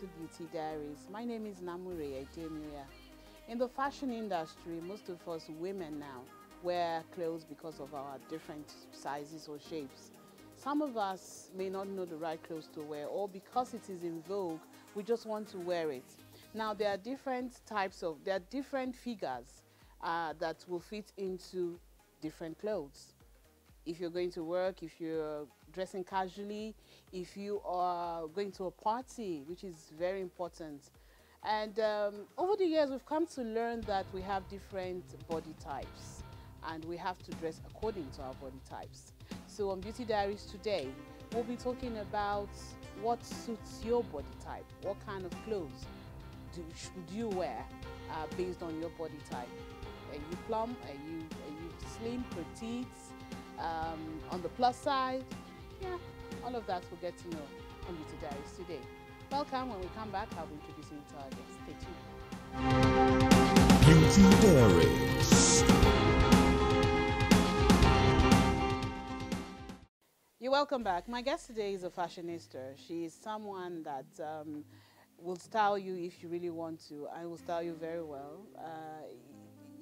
to Beauty Diaries. My name is Namure Edemiria. In the fashion industry, most of us women now wear clothes because of our different sizes or shapes. Some of us may not know the right clothes to wear or because it is in vogue, we just want to wear it. Now there are different types of, there are different figures uh, that will fit into different clothes. If you're going to work, if you're dressing casually, if you are going to a party, which is very important. And um, over the years, we've come to learn that we have different body types and we have to dress according to our body types. So on Beauty Diaries today, we'll be talking about what suits your body type, what kind of clothes do, should you wear uh, based on your body type. Are you plump? Are you, are you slim, petite, um, on the plus side? Yeah, all of that we'll get to know on Beauty Diaries today. Welcome. When we come back, I'll be introducing you to our guests. Stay tuned. Beauty Diaries. You're welcome back. My guest today is a fashionista. She is someone that um, will style you if you really want to. I will style you very well. Uh,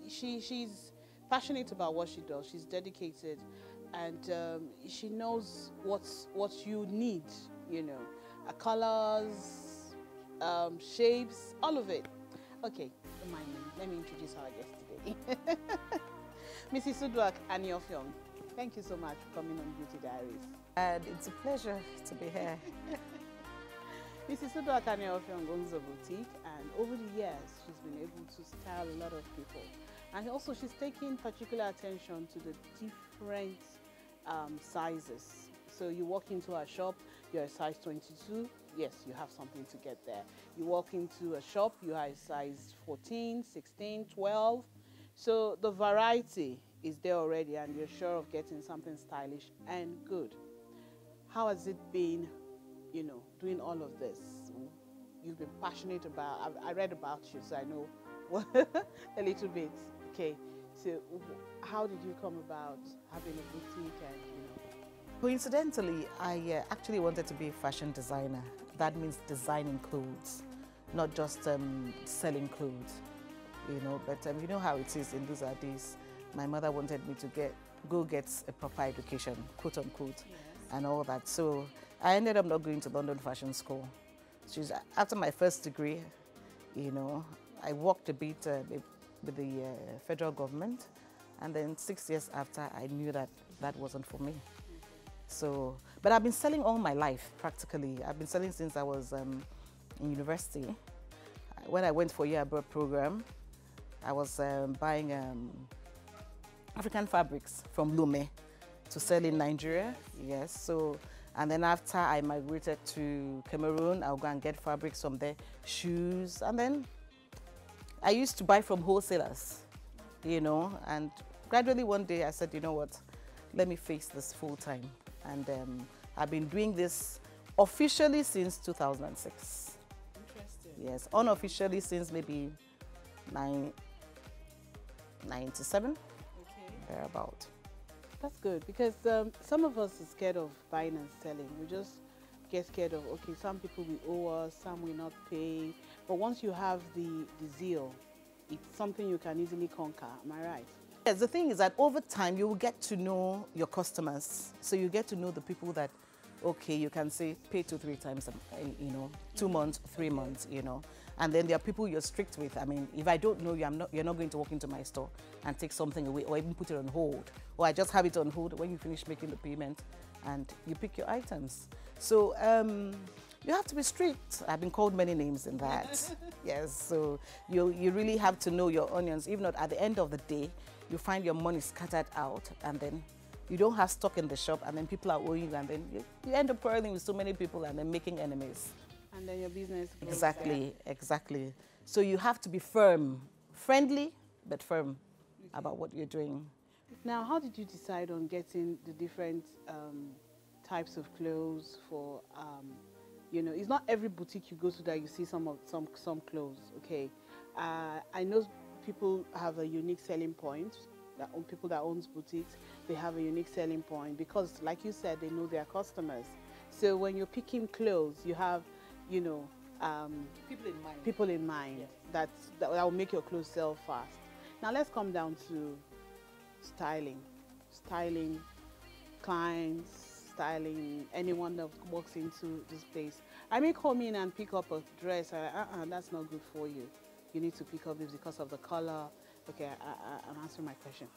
she, she's passionate about what she does. She's dedicated, and um, she knows what's what you need. You know, uh, colors, um, shapes, all of it. Okay, don't mind me. Let me introduce our guest today, Mrs. Uduak Ani-Effiong. Thank you so much for coming on Beauty Diaries. And it's a pleasure to be here. Mrs. Uduak Ani-Effiong owns a boutique, and over the years, she's been able to style a lot of people. And also, she's taking particular attention to the different um, sizes. So you walk into a shop, you're a size 22, yes, you have something to get there. You walk into a shop, you are a size 14, 16, 12. So the variety is there already and you're sure of getting something stylish and good. How has it been, you know, doing all of this? You've been passionate about, I, I read about you, so I know a little bit. Okay, so how did you come about having a boutique and, you know? Coincidentally, I uh, actually wanted to be a fashion designer. That means designing clothes, not just um, selling clothes, you know. But um, you know how it is in those are days. My mother wanted me to get go get a proper education, quote unquote, and all that. So I ended up not going to London Fashion School. She's, after my first degree, you know, I worked a bit uh, with the uh, federal government, and then six years after, I knew that that wasn't for me. So, but I've been selling all my life, practically. I've been selling since I was um, in university. When I went for year abroad program, I was um, buying um, African fabrics from Lomé to sell in Nigeria. Yes, so and then after I migrated to Cameroon, I'll go and get fabrics from there, shoes, and then I used to buy from wholesalers, you know, and gradually one day I said, you know what, let me face this full time. And um, I've been doing this officially since 2006. Interesting. Yes, unofficially since maybe nine, 97, Okay. thereabout. That's good because um, some of us are scared of buying and selling. We just get scared of, okay, some people will owe us, some will not pay. But once you have the, the zeal, it's something you can easily conquer. Am I right? Yes, the thing is that over time you will get to know your customers. So you get to know the people that, okay, you can say pay two, three times, um, you know, two months, three months, you know. And then there are people you're strict with. I mean, if I don't know you, I'm not, you're not going to walk into my store and take something away or even put it on hold. Or I just have it on hold when you finish making the payment and you pick your items. So um, you have to be strict. I've been called many names in that. yes, so you, you really have to know your onions. If not, at the end of the day, you find your money scattered out and then you don't have stock in the shop and then people are owing you and then you, you end up quarreling with so many people and then making enemies. And then your business Exactly, exactly. So you have to be firm, friendly, but firm about what you're doing. Now, how did you decide on getting the different um, types of clothes for, um, you know, it's not every boutique you go to that you see some of some some clothes. Okay, uh, I know people have a unique selling point that own people that owns boutiques, they have a unique selling point because, like you said, they know their customers. So when you're picking clothes, you have, you know, um, People in mind. people in mind Yes. that, that will make your clothes sell fast. Now let's come down to styling. Styling clients, styling anyone that walks into this place. I may come in and pick up a dress and uh-uh, that's not good for you. You need to pick up this because of the color. Okay, I, I'm answering my question.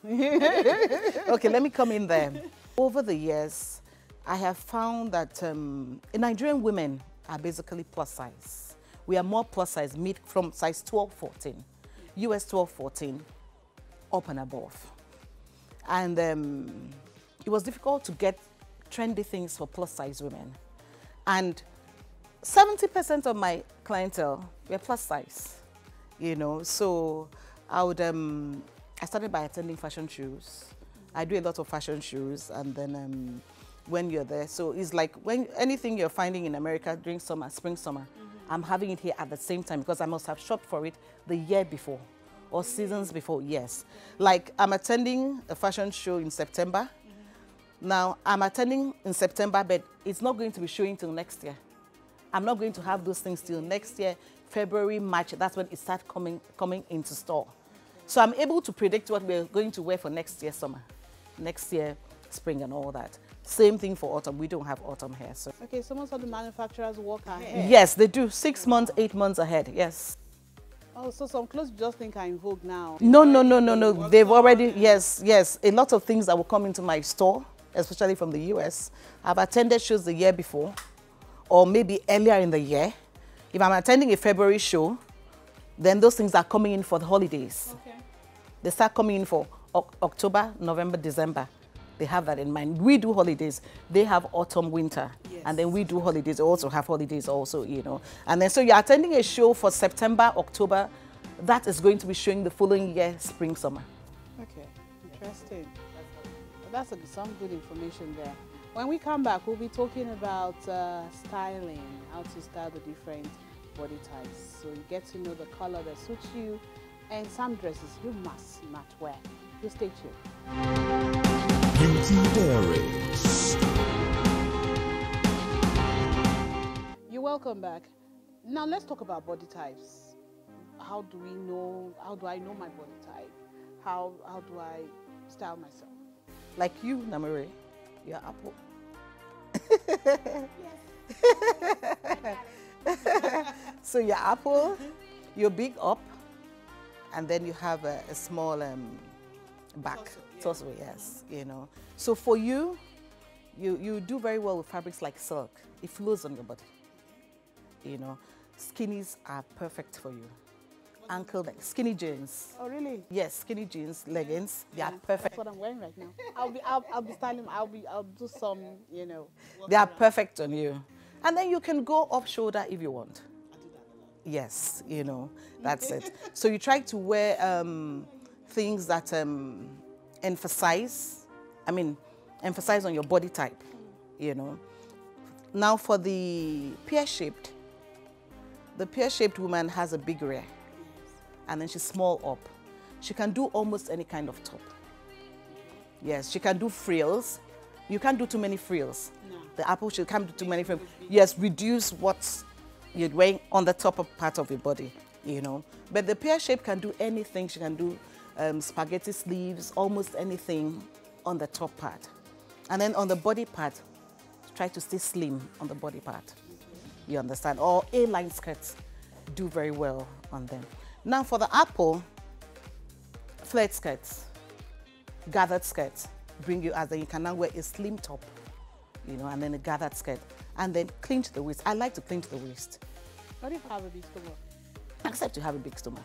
okay, let me come in there. Over the years, I have found that um, Nigerian women are basically plus size. We are more plus size, mid from size 12, 14, US 12, 14, up and above. And um, it was difficult to get trendy things for plus size women. And 70% of my clientele were plus size, you know. So I would, um, I started by attending fashion shows. I do a lot of fashion shows, and then um, when you're there, so it's like when anything you're finding in America during summer, spring, summer, I'm having it here at the same time because I must have shopped for it the year before or seasons before. Yes, like I'm attending a fashion show in September. Now I'm attending in September, but it's not going to be showing till next year. I'm not going to have those things till next year, February, March. That's when it starts coming coming into store. So I'm able to predict what we're going to wear for next year summer, next year spring, and all that. Same thing for autumn. We don't have autumn here, so okay, so most of the manufacturers work ahead. yes, they do six months, eight months ahead. Yes. Oh, so some clothes you just think are in vogue now. No, no, no, no, no. They've already, yes, yes. A lot of things that will come into my store, especially from the US. I've attended shows the year before, or maybe earlier in the year. If I'm attending a February show, then those things are coming in for the holidays. Okay. They start coming in for Oc- October, November, December. They have that in mind. We do holidays. They have autumn, winter. And then we do holidays, also have holidays also, you know. And then so you're attending a show for September, October. That is going to be showing the following year, spring, summer. Okay, interesting. That's a, some good information there. When we come back, we'll be talking about uh, styling, how to style the different body types. So you get to know the color that suits you, and some dresses you must not wear. You stay tuned. Beauty Diaries. You're welcome back. Now let's talk about body types. How do we know? How do I know my body type? How how do I style myself? Like you, Namure, you're apple. so you're apple, you're big up, and then you have a, a small um, back. Torso, yes, you know. So for you, you, you do very well with fabrics like silk. It flows on your body. You know, skinnies are perfect for you. Ankle, skinny jeans. Oh really? Yes, skinny jeans, leggings, they are Yeah, perfect. That's what I'm wearing right now. I'll be I'll, I'll be styling. I'll be I'll do some you know. They are perfect on you. And then you can go off shoulder if you want. Yes, you know, that's it. So you try to wear um, things that um, emphasize, I mean, emphasize on your body type, you know. Now for the pear-shaped, the pear-shaped woman has a big rear and then she's small up. She can do almost any kind of top. Yes, she can do frills. You can't do too many frills. No. The apple she can't do too many frills. Yes, reduce what you're wearing on the top of part of your body, you know. But the pear shape can do anything. She can do um, spaghetti sleeves, almost anything on the top part. And then on the body part, try to stay slim on the body part. You understand? Or A-line skirts do very well on them. Now for the apple, flared skirts, gathered skirts bring you as then you can now wear a slim top, you know, and then a gathered skirt, and then clinch the waist. I like to clinch the waist, What if I have a big stomach? except you have a big stomach.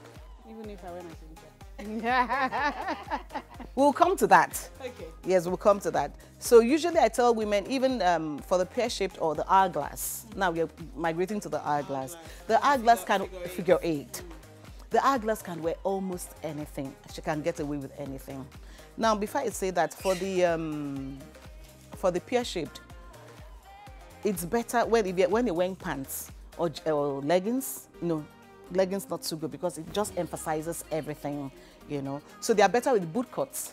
Even if I wear my signature. We'll come to that. okay. Yes, we'll come to that. So usually I tell women, even um, for the pear-shaped or the hourglass, now we're migrating to the hourglass. The hourglass can figure eight. The hourglass can wear almost anything. She can get away with anything. Now, before I say that, for the um, for the pear-shaped, it's better when you're, when you're wearing pants or, or leggings. No, leggings not so good because it just emphasizes everything, you know. So they are better with boot cuts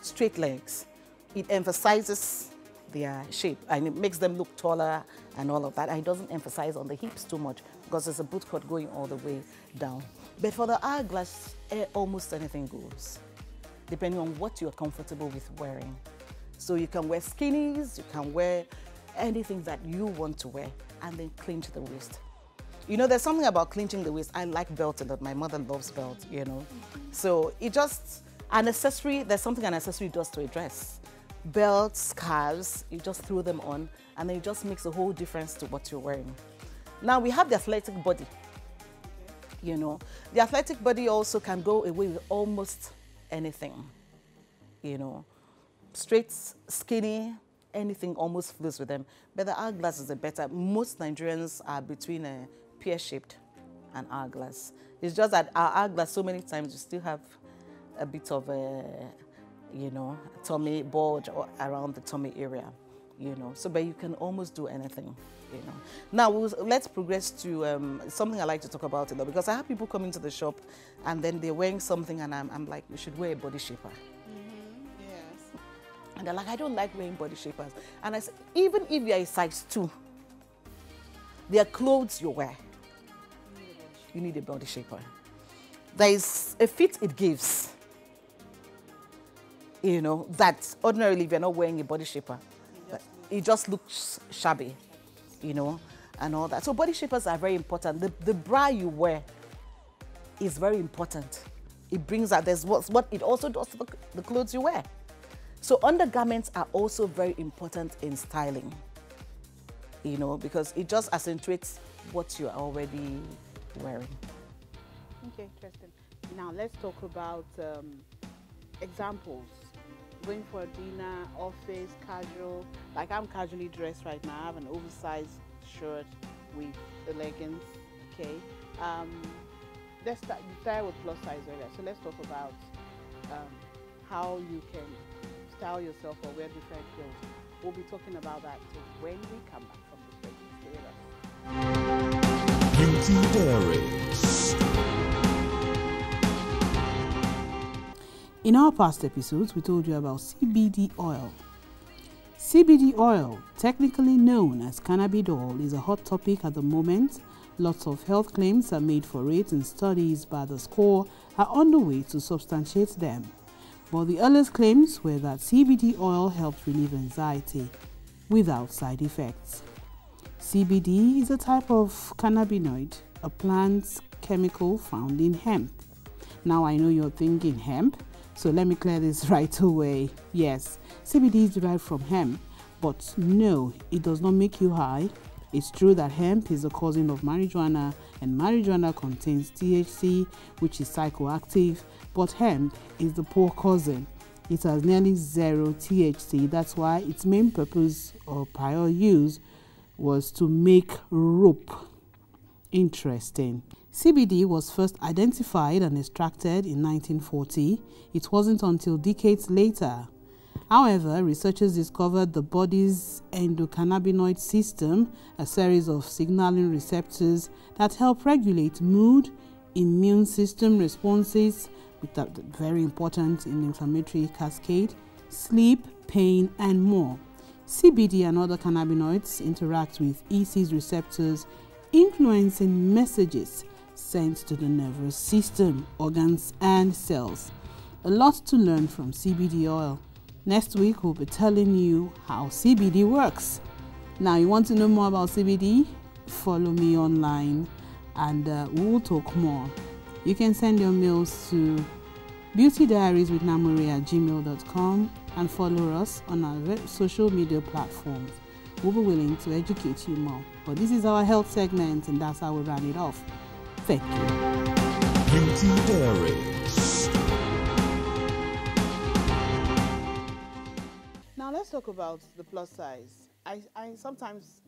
straight legs. It emphasizes their shape and it makes them look taller and all of that. And it doesn't emphasize on the hips too much because there's a boot cut going all the way down. But for the hourglass, eh, almost anything goes, depending on what you're comfortable with wearing. So you can wear skinnies, you can wear anything that you want to wear and then clinch the waist. You know, there's something about clinching the waist. I like belt a lot. My mother loves belt, you know. So it just, an accessory, there's something an accessory does to a dress. Belts, scarves, you just throw them on and then it just makes a whole difference to what you're wearing. Now we have the athletic body. You know, the athletic body also can go away with almost anything. You know, straight, skinny, anything almost flows with them. But the hourglass is a better. Most Nigerians are between a pear-shaped and hourglass. It's just that our hourglass, so many times, you still have a bit of a, you know, tummy bulge or around the tummy area, you know. So, but you can almost do anything, you know. Now, we'll, let's progress to um, something I like to talk about a lot because I have people come into the shop and then they're wearing something and I'm, I'm like, you should wear a body shaper. Yes. And they're like, I don't like wearing body shapers. And I said, even if you're a size two, there are clothes you wear. You need a body shaper. There is a fit it gives. You know, that ordinarily if you're not wearing a body shaper, it just looks shabby, you know, and all that. So body shapers are very important. The, the bra you wear is very important. It brings out, there's what, what it also does the clothes you wear. So undergarments are also very important in styling, you know, because it just accentuates what you're already wearing. Okay, interesting. Now let's talk about um, examples. Going for dinner, office, casual. Like I'm casually dressed right now. I have an oversized shirt with the leggings. Okay. Um, let's start. You started with plus size earlier, so let's talk about um, how you can style yourself or wear different clothes. We'll be talking about that too when we come back from the break. Stay with us. Beauty Diaries. In our past episodes, we told you about CBD oil. CBD oil, technically known as cannabidiol, is a hot topic at the moment. Lots of health claims are made for it, and studies by the SCORE are underway to substantiate them. But the earliest claims were that CBD oil helped relieve anxiety without side effects. CBD is a type of cannabinoid, a plant chemical found in hemp. Now I know you're thinking hemp, so let me clear this right away. Yes, CBD is derived from hemp, but no, it does not make you high. It's true that hemp is a cousin of marijuana, and marijuana contains THC, which is psychoactive, but hemp is the poor cousin. It has nearly zero THC. That's why its main purpose or prior use was to make rope. Interesting. CBD was first identified and extracted in 1940. It wasn't until decades later. However, researchers discovered the body's endocannabinoid system, a series of signaling receptors that help regulate mood, immune system responses, which are very important in inflammatory cascade, sleep, pain, and more. CBD and other cannabinoids interact with ECS receptors, influencing messages sent to the nervous system, organs, and cells. A lot to learn from CBD oil. Next week, we'll be telling you how CBD works. Now, you want to know more about CBD? Follow me online and uh, we'll talk more. You can send your mails to beautydiaries with namure at gmail.com and follow us on our social media platforms. We'll be willing to educate you more. But this is our health segment, and that's how we run it off. Thank you. Beauty Diaries. Now let's talk about the plus size. I, I sometimes,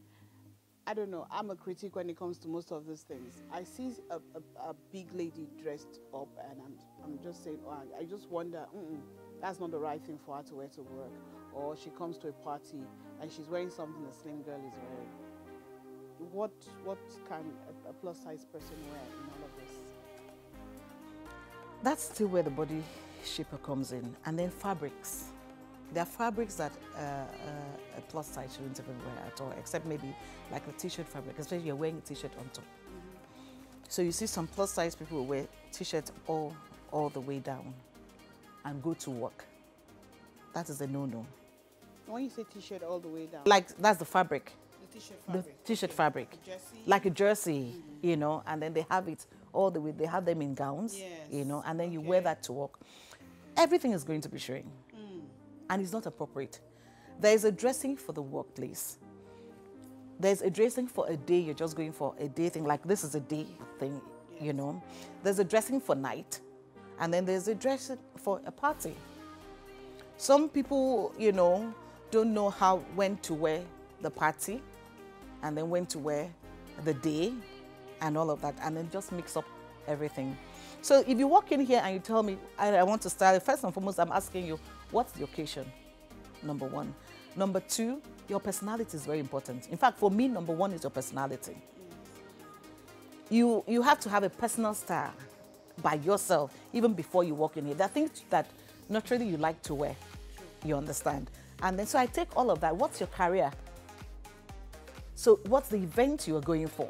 I don't know, I'm a critic when it comes to most of these things. I see a, a, a big lady dressed up and I'm, I'm just saying, oh, I, I just wonder, mm that's not the right thing for her to wear to work. Or she comes to a party and she's wearing something a slim girl is wearing. What, what can a, a plus size person wear in all of this? That's still where the body shaper comes in, and then fabrics. There are fabrics that uh, uh, a plus size shouldn't even wear at all, except maybe like a t-shirt fabric, especially you're wearing a t-shirt on top. So you see some plus size people wear t-shirt all, all the way down and go to work. That is a no-no. When you say t-shirt all the way down, Like that's the fabric, the t-shirt the fabric, t-shirt fabric, like a jersey, you know, and then they have it all the way. They have them in gowns, you know, and then you wear that to work. Everything is going to be showing, Mm. and it's not appropriate. There is a dressing for the workplace. There's a dressing for a day. You're just going for a day thing, like this is a day thing, you know. There's a dressing for night, and then there's a dressing for a party. Some people, you know, don't know how when to wear the party and then when to wear the day and all of that, and then just mix up everything. So if you walk in here and you tell me, I, I want to style, first and foremost, I'm asking you, what's the occasion? Number one. Number two, your personality is very important. In fact, for me, number one is your personality. You, you have to have a personal style by yourself, even before you walk in here. There are things that naturally you like to wear. You understand? And then, so I take all of that. What's your career? So, what's the event you are going for?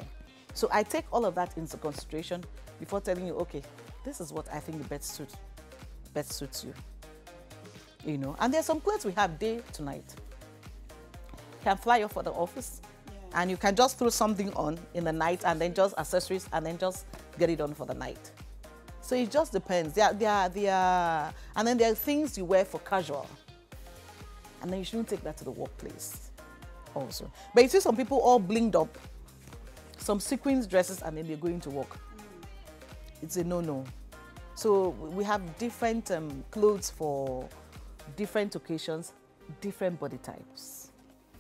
So, I take all of that into consideration before telling you, okay, this is what I think the best suit, best suits you. You know, and there's some clothes we have day to night. You can fly off for the office, and you can just throw something on in the night, and then just accessories, and then just get it on for the night. So it just depends. There, there, are- there, and then there are things you wear for casual, and then you shouldn't take that to the workplace also. But you see some people all blinged up, some sequins dresses, and then they're going to work. It's a no-no. So we have different um, clothes for different occasions, different body types.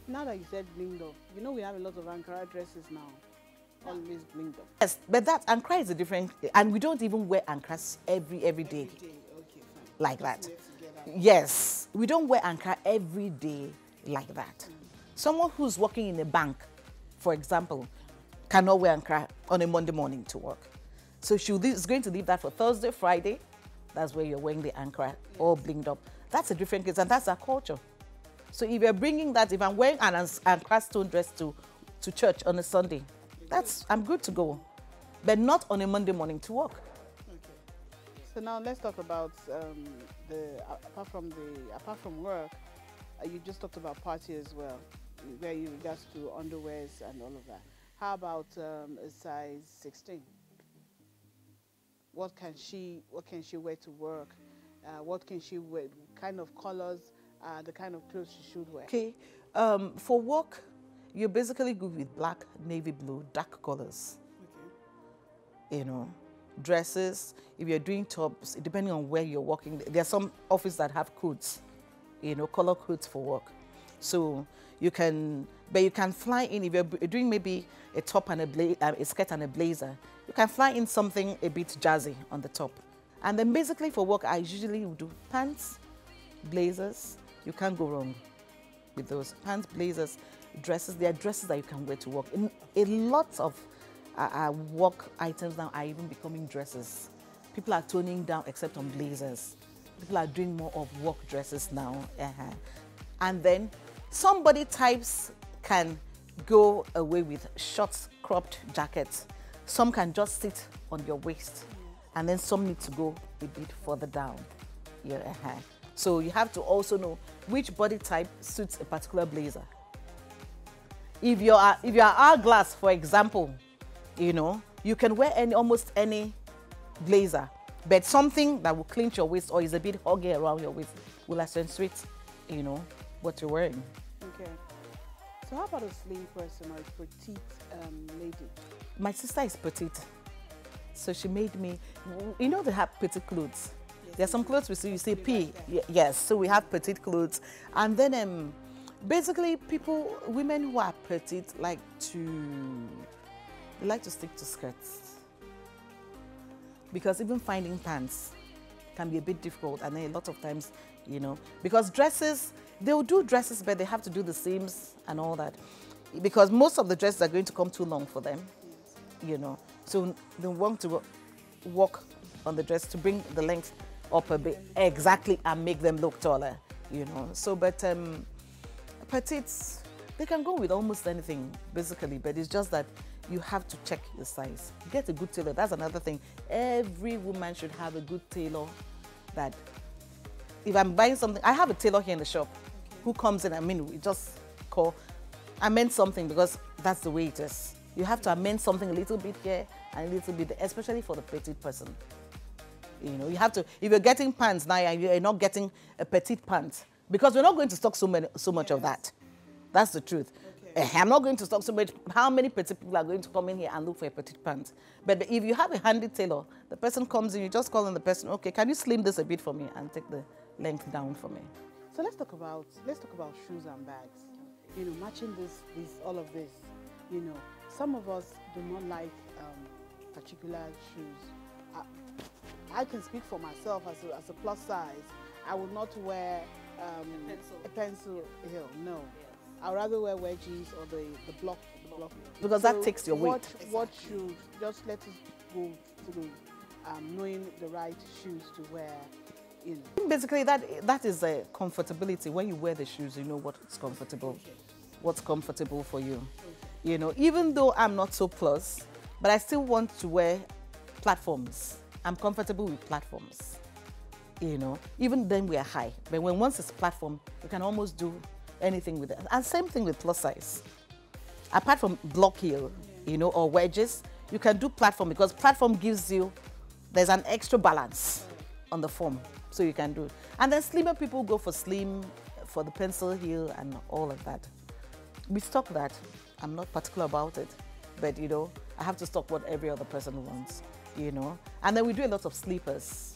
Now that you said blinged up, you know we have a lot of Ankara dresses now, always blinged up. Yes, but that Ankara is a different, and we don't even wear Ankaras every every day Every day, okay, fine. like Just that. Yes, we don't wear Ankara every day like that. Someone who's working in a bank, for example, cannot wear Ankara on a Monday morning to work. So she is going to leave that for Thursday, Friday. That's where you're wearing the Ankara all blinged up. That's a different case, and that's our culture. So if you're bringing that, if I'm wearing an Ankara stone dress to, to church on a Sunday, that's I'm good to go, but not on a Monday morning to work. So now let's talk about um, the apart from the apart from work, uh, you just talked about party as well, where you regards to underwears and all of that. How about um, a size 16? What can she What can she wear to work? Uh, what can she wear? Kind of colors, uh, the kind of clothes she should wear. Okay, um, for work, you're basically good with black, navy blue, dark colors. Okay. You know, dresses. If you're doing tops, depending on where you're working, there are some offices that have coats. You know, color coats for work. So you can, but you can fly in if you're doing maybe a top and a bla- uh, a skirt and a blazer. You can fly in something a bit jazzy on the top. And then basically for work, I usually do pants, blazers. You can't go wrong with those pants, blazers, dresses. There are dresses that you can wear to work. In, a lot of uh, uh, work items now are even becoming dresses. People are toning down, except on blazers. People are doing more of work dresses now. Uh-huh. And then some body types can go away with short cropped jackets. Some can just sit on your waist, and then some need to go a bit further down. Yeah. So you have to also know which body type suits a particular blazer. If you're a- if you're hourglass, for example, you know you can wear any almost any blazer, but something that will clinch your waist or is a bit huggy around your waist will accentuate, you know, what you're wearing. Okay. So how about a slim person or a petite um, lady? My sister is petite, so she made me. You know they have petite clothes. There are some clothes we see. You say P. Ye- Yes, so we have petite clothes, and then um, basically people, women who are petite like to, they like to stick to skirts because even finding pants can be a bit difficult, and then a lot of times, you know, because dresses they will do dresses, but they have to do the seams and all that, because most of the dresses are going to come too long for them you know. So they want to walk on the dress to bring the length up a bit exactly and make them look taller you know. So but um petites they can go with almost anything basically. But it's just that you have to check the size. Get a good tailor. That's another thing. Every woman should have a good tailor that if i'm buying something i have a tailor here in the shop who comes in i mean we just call I amend something because that's the way it is you have to amend something a little bit here and a little bit there, especially for the petite person you know, you have to, if you're getting pants now and you're not getting a petite pant, because we're not going to stock so, many, so much of that. That's the truth. Eh, I'm not going to stock so much. How many petite people are going to come in here and look for a petite pant? But if you have a handy tailor, the person comes in, you just call on the person, okay, can you slim this a bit for me and take the length down for me? So let's talk about let's talk about shoes and bags. You know, matching this, this, all of this. You know, some of us do not like um, particular shoes. I, I can speak for myself as a, as a plus size. I will not wear um, pencil. a pencil heel. No, I'd rather wear wedges or the the block. The block. Because that takes your what, weight. What shoes? Just let us go through um, knowing the right shoes to wear. Basically, that that is a comfortability. When you wear the shoes, you know what's comfortable, what's comfortable for you. You know, even though I'm not so plus, but I still want to wear platforms. I'm comfortable with platforms. You know, even then we are high. But when once it's platform, you can almost do anything with it. And same thing with plus size. Apart from block heel, you know, or wedges, you can do platform because platform gives you there's an extra balance on the form, so you can do it. And then slimmer people go for slim, for the pencil heel, and all of that. We stock that. I'm not particular about it, but you know, I have to stock what every other person wants, you know. And then we do a lot of sleepers,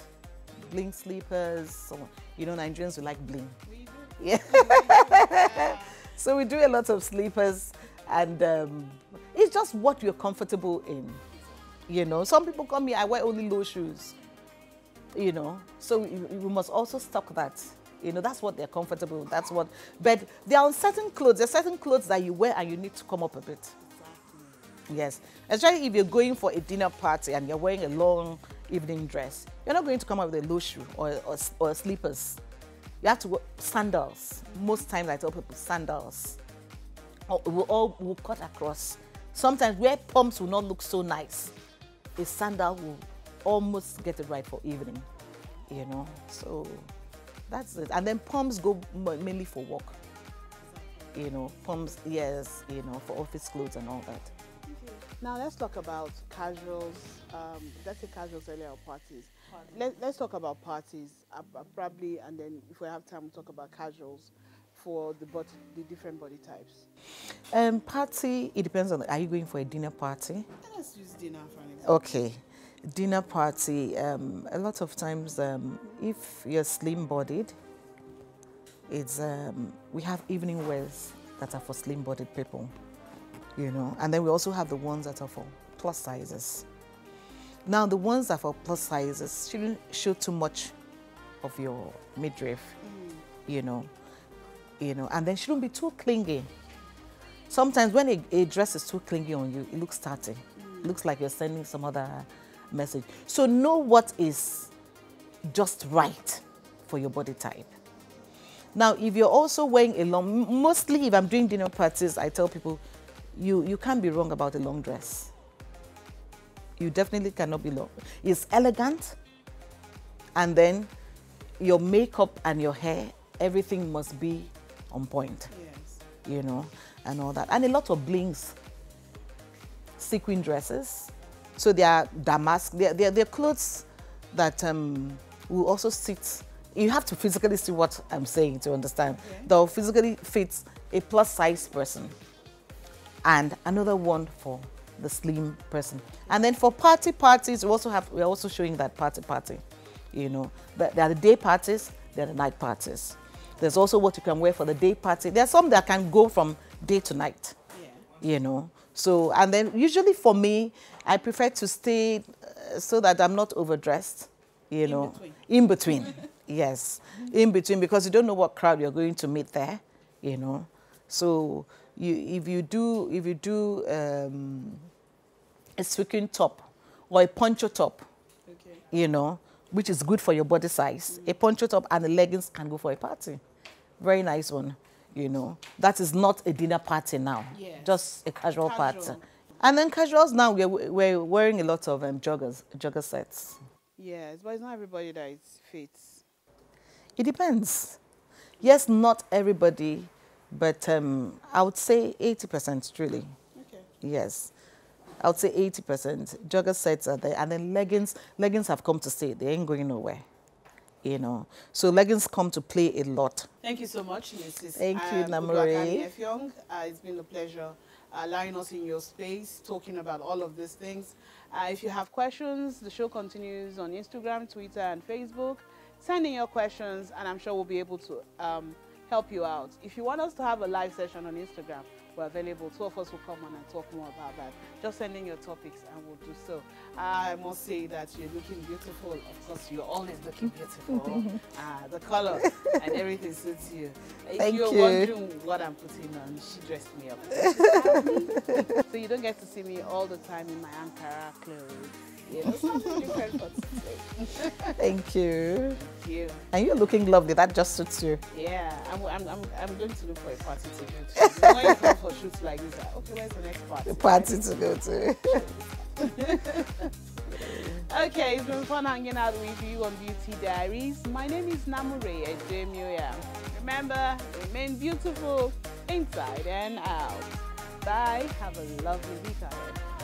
bling sleepers. So, you know, Nigerians we like bling. Yeah. so we do a lot of sleepers, and um, it's just what you're comfortable in. You know, some people come here, I wear only low shoes. You know, so you, you must also stock that. You know, that's what they're comfortable. with, That's what. But there are certain clothes. There are certain clothes that you wear and you need to come up a bit. Yes, especially if you're going for a dinner party and you're wearing a long evening dress, you're not going to come up with a low shoe or, or, or slippers. You have to wear sandals. Most times I tell people sandals. Or we'll all will cut across. Sometimes where pumps will not look so nice, a sandal will almost get it right for evening. You know, so that's it. And then pumps go mainly for work. You know, pumps, yes, you know, for office clothes and all that. Now let's talk about casuals. Um, let's say casuals earlier or parties. Let, let's talk about parties uh, uh, probably, and then if we have time, we'll talk about casuals for the body, the different body types. Um, party, it depends on, are you going for a dinner party? Let's use dinner for an example. Okay. Dinner party, um, a lot of times, um, if you're slim bodied, it's, um, we have evening wears that are for slim bodied people, you know, and then we also have the ones that are for plus sizes. Now, the ones that are for plus sizes shouldn't show too much of your midriff, you know, you know, and then shouldn't be too clingy. Sometimes when a, a dress is too clingy on you, it looks starty. It looks like you're sending some other message. So know what is just right for your body type. Now, if you're also wearing a long, mostly if I'm doing dinner parties, I tell people, you, you can't be wrong about a long dress. You definitely cannot be long. It's elegant, and then your makeup and your hair, everything must be on point Yes. you know, and all that. And a lot of blings, sequin dresses. So they are damask, they're, they're, they're clothes that um, will also sit. You have to physically see what I'm saying to understand. They'll physically fit a plus size person and another one for the slim person. And then for party parties, we also have, we're also showing that party party, you know. But there are the day parties, there are the night parties. There's also what you can wear for the day party. There are some that can go from day to night, yeah. you know. So, and then usually for me, I prefer to stay uh, so that I'm not overdressed, you know. In between. yes. In between, because you don't know what crowd you're going to meet there, you know. So, you, if you do, if you do um, a sequin top or a poncho top, Okay. you know, which is good for your body size. A poncho top and the leggings can go for a party. Very nice one, you know. That is not a dinner party now, Yes. just a casual, party. And then casuals now, we're, we're wearing a lot of um, joggers, jogger sets. Yes, but it's not everybody that is fits. It depends. Yes, not everybody, but um, I would say 80% truly. Okay. Yes. I would say 80%. Jogger sets are there. And then leggings, leggings have come to stay. They ain't going nowhere. You know. So leggings come to play a lot. Thank you so much, Mrs. Thank you, um, Namure. Uh, it's been a pleasure uh, allowing us in your space, talking about all of these things. Uh, if you have questions, the show continues on Instagram, Twitter, and Facebook. Send in your questions, and I'm sure we'll be able to um, help you out. If you want us to have a live session on Instagram, we're available. Two of us will come on and talk more about that. Just send in your topics, and we'll do so. I must say that you're looking beautiful. Of course, you're always looking beautiful. uh, the color and everything suits you. If Thank you're you. wondering what I'm putting on, she dressed me up. so you don't get to see me all the time in my Ankara clothes. You know, something different for today. Thank you. Thank you. And you're looking lovely. That just suits you. Yeah, I'm, I'm, I'm, I'm going to look for a party to go to. You when you come for shoots like this, like, okay, where's the next party? The party to go to. Okay, it's been fun hanging out with you on Beauty Diaries. My name is Namure Edemioya. Remember, remain beautiful inside and out. Bye. Have a lovely week ahead.